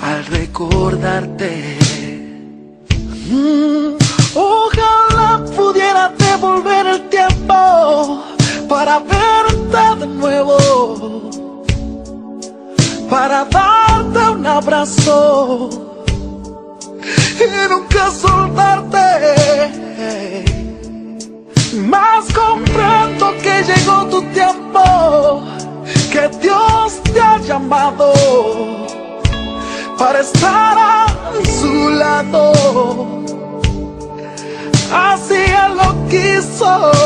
al recordarte. Mm, ojalá pudiera quiso,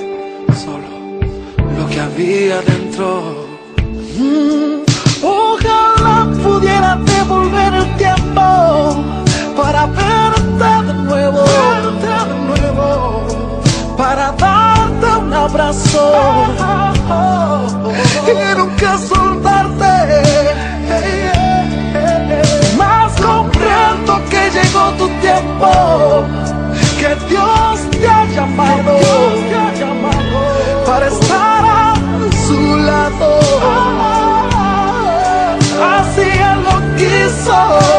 solo lo que había dentro. Mm, ojalá pudiera devolver el tiempo para verte de nuevo, de nuevo, para darte un abrazo y nunca soltarte. Más comprendo que llegó tu tiempo, que Dios te ha llamado, oh.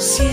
Todo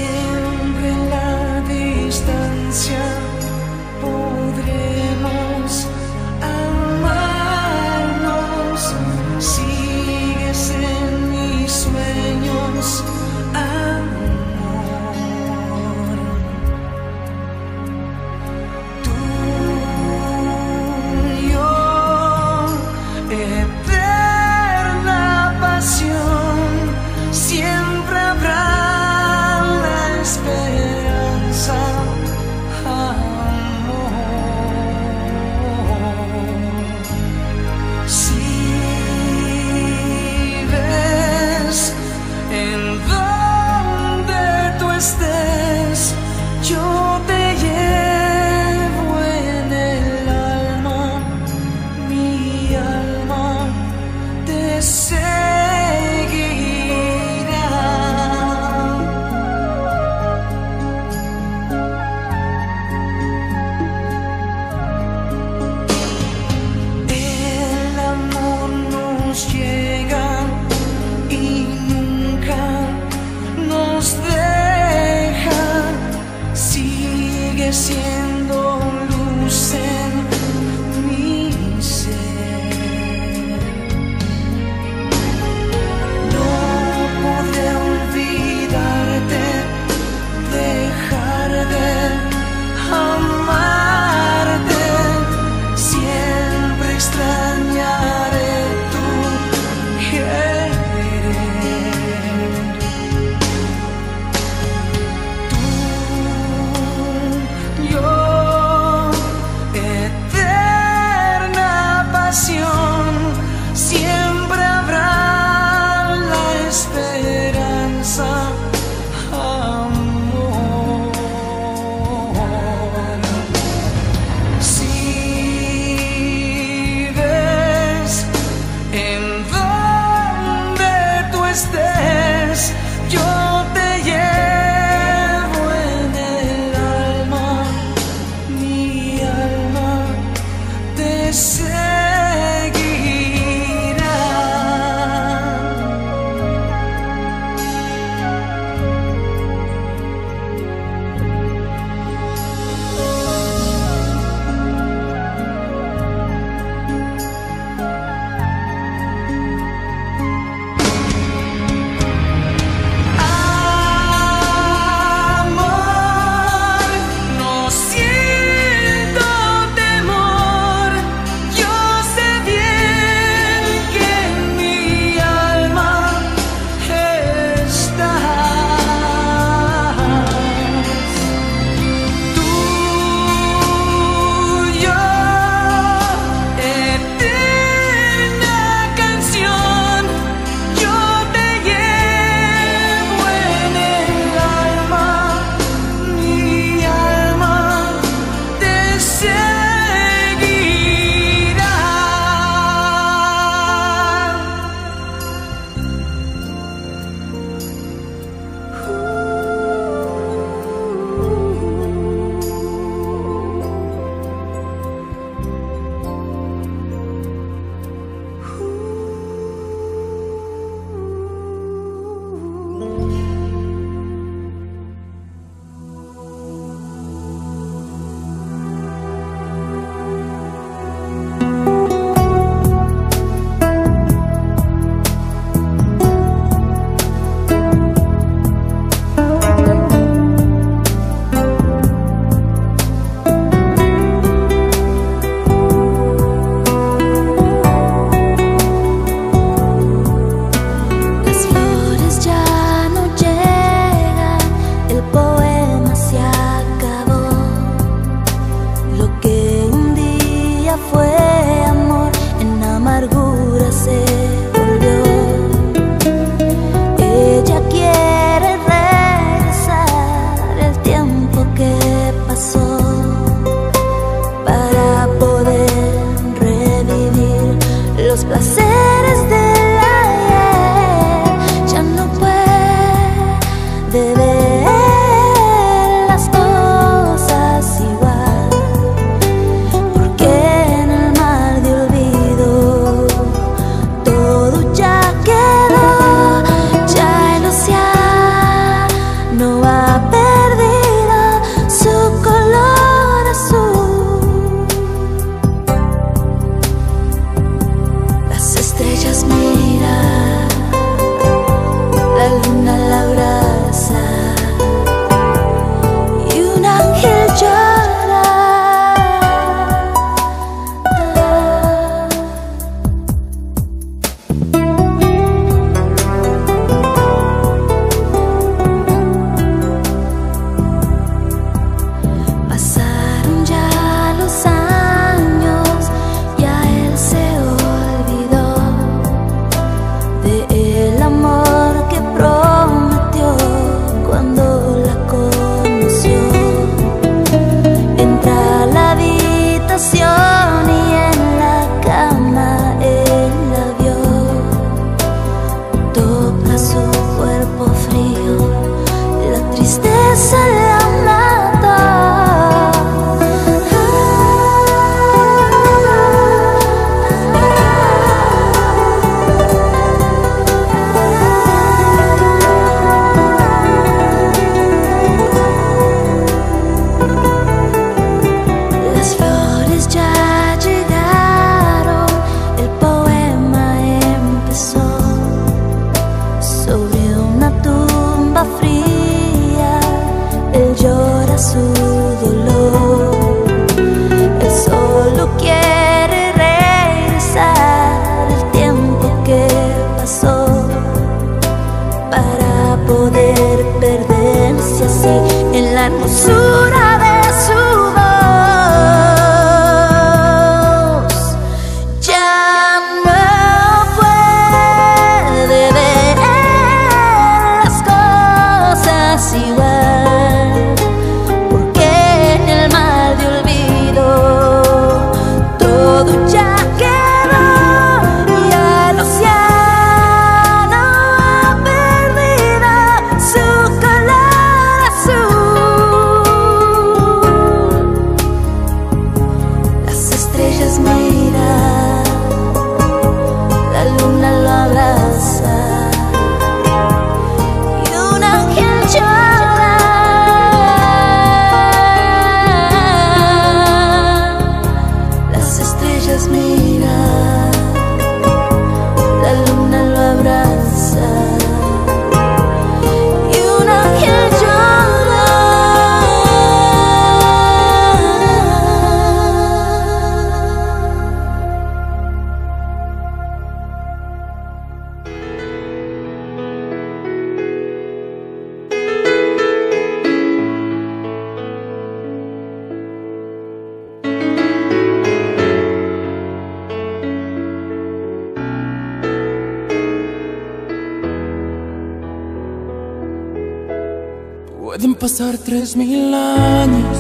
pasar tres mil años.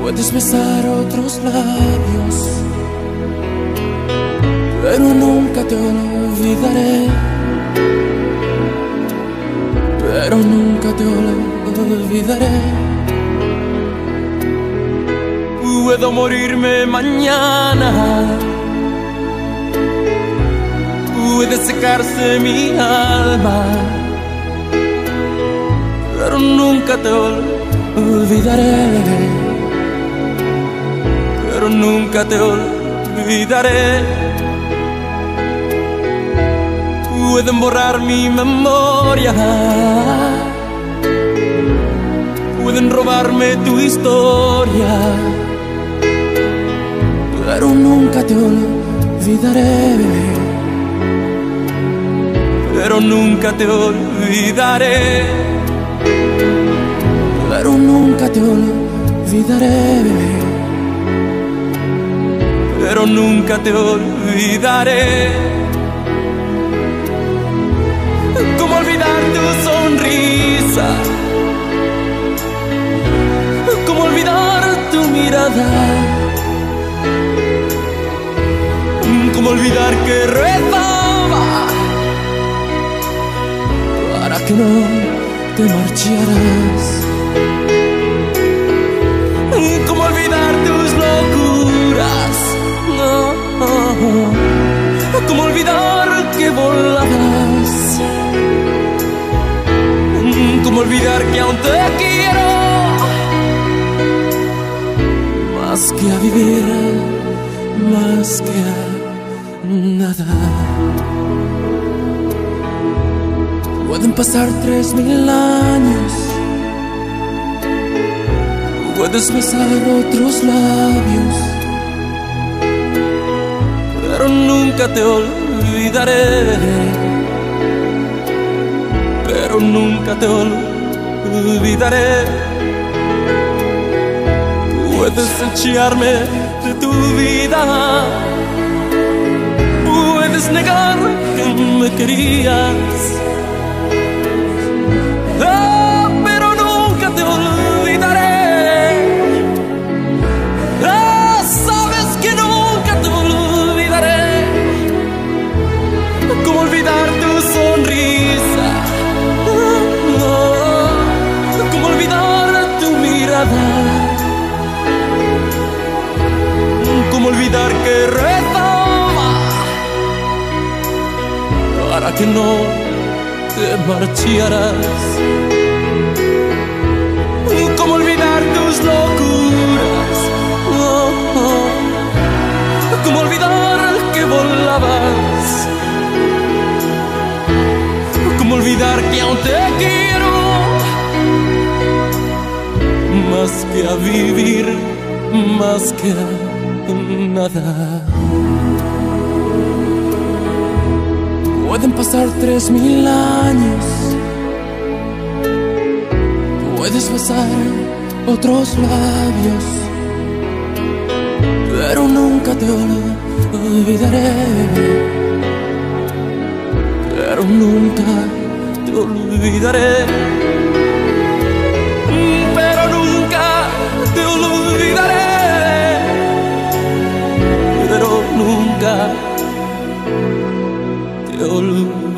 Puedes besar otros labios. Pero nunca te olvidaré. Pero nunca te olvidaré. Puedo morirme mañana. Puede secarse mi alma. Pero nunca te olvidaré. Pero nunca te olvidaré. Pueden borrar mi memoria. Pueden robarme tu historia. Pero nunca te olvidaré. Pero nunca te olvidaré. Nunca te olvidaré. Pero nunca te olvidaré. ¿Cómo olvidar tu sonrisa? ¿Cómo olvidar tu mirada? ¿Cómo olvidar que rezaba para que no te marcharas? ¿Cómo olvidar tus locuras? No. ¿Cómo olvidar que volabas? ¿Cómo olvidar que aún te quiero? Más que a vivir, más que a nada. Pueden pasar tres mil años. Puedes besar otros labios. Pero nunca te olvidaré. Pero nunca te olvidaré. Puedes echarme de tu vida. Puedes negar que me querías. Que rezaba para que no te marcharas? ¿Cómo olvidar tus locuras? Oh, oh. ¿Cómo olvidar que volabas? ¿Cómo olvidar que aún te quiero? Más que a vivir, más que a nada. Pueden pasar tres mil años. Puedes besar otros labios. Pero nunca te olvidaré. Pero nunca te olvidaré. Te olvidaré.